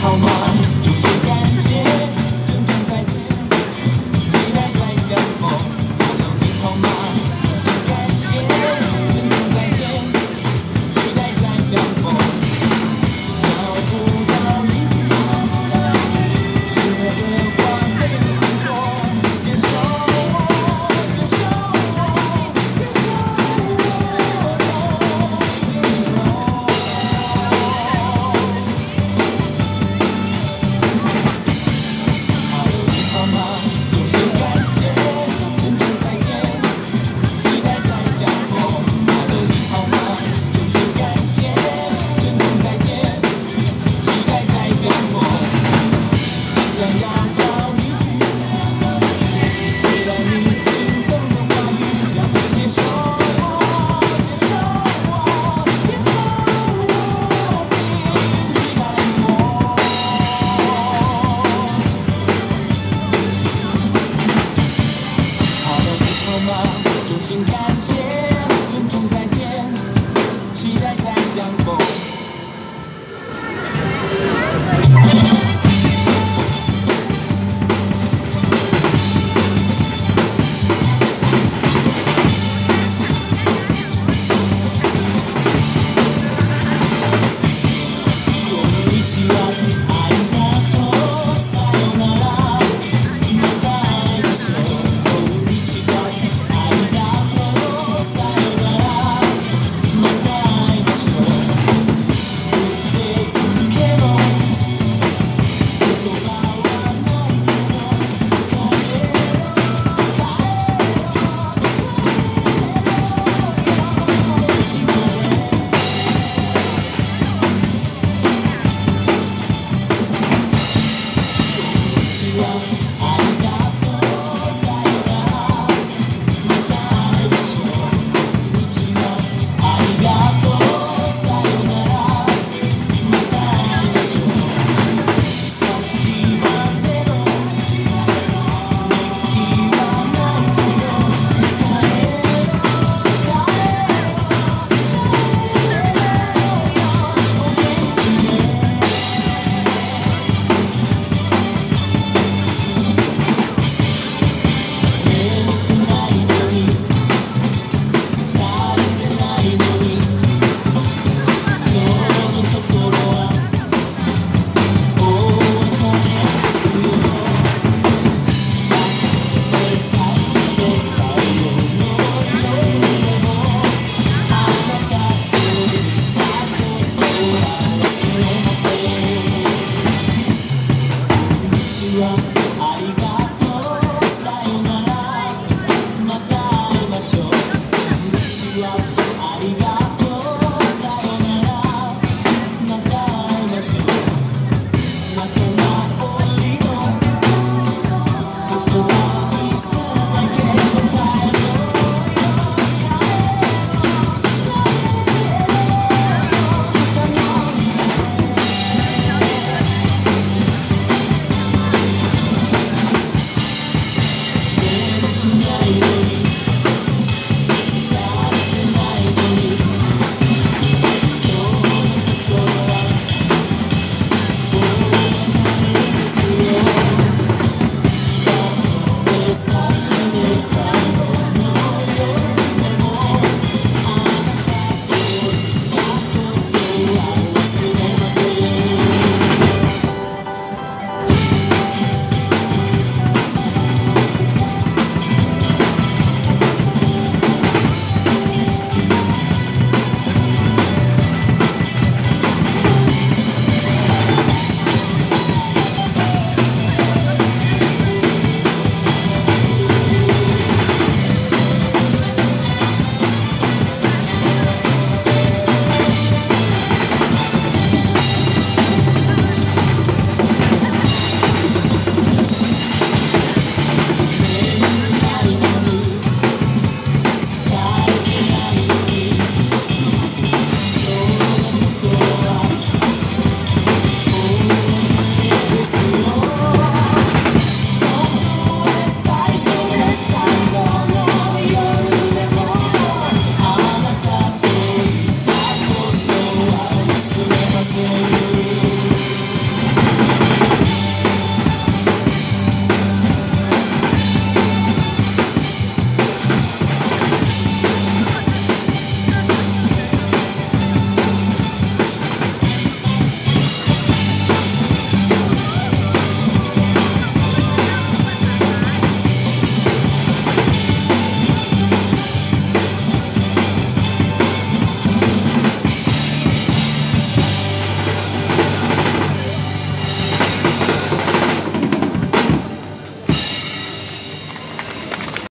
好吗？衷心感谢。love.